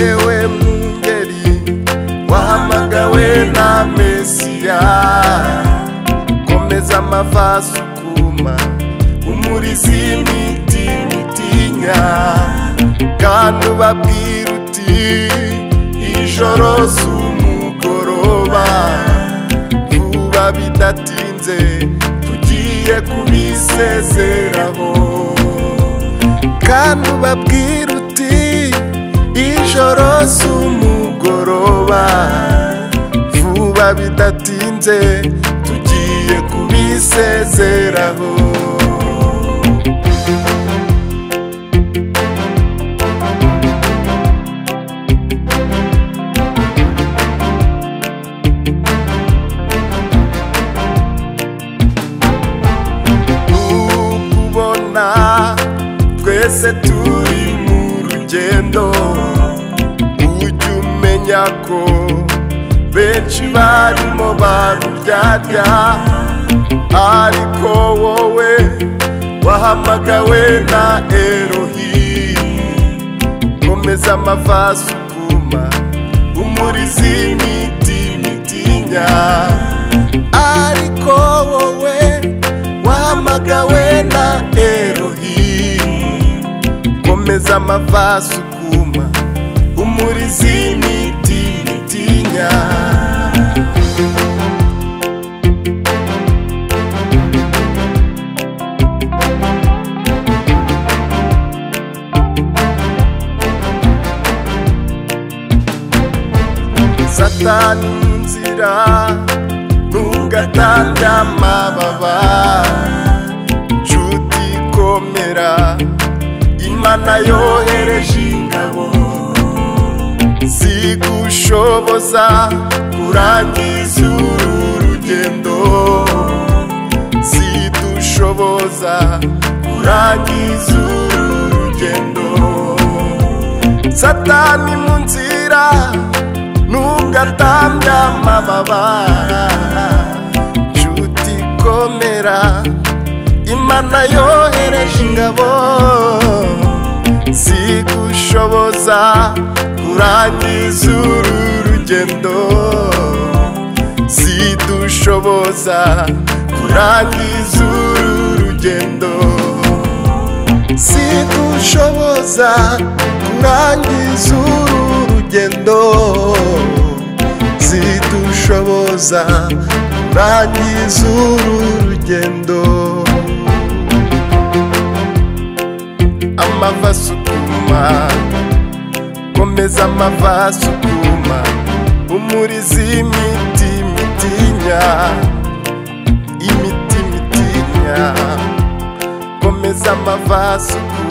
yewe mwungeri wahamagawe na mesiya komeza amavasukuma umurizi imiti mitinya kandi ubabwira uti ijoro si umugoroba bidatinze tugiye kubisezeraho kandi ubabwira ijoro si umugoroba vuba bidatinze tugiye kubisezeraho twese turi mu rugendo ko benshi barimo baruryarya ariko wowe wahamagawe na erohi komeza amavazi ukuma umurizi imiti mitinya ariko wowe wahamagawe na erohi komeza amavazi ukuma umurizi ngatanzira ntugatanda amababa nshuti komera imana yohereje ingabo zigushoboza kurangiza uru rugendo zidushoboza kurangiza uru rugendo satani mu nzira gatambya amababa nshuti komera imana yohereje ingabo zigushoboza kurangiza uru rugendo zidushoboza kurangiza uru rugendo zidushoboza kurangiza uru rugendo ubushoboza urangiza uru rugendo amava asukuma komeza amava asukuma umurizi imiti mitinya imiti mitinya komeza amava asukuma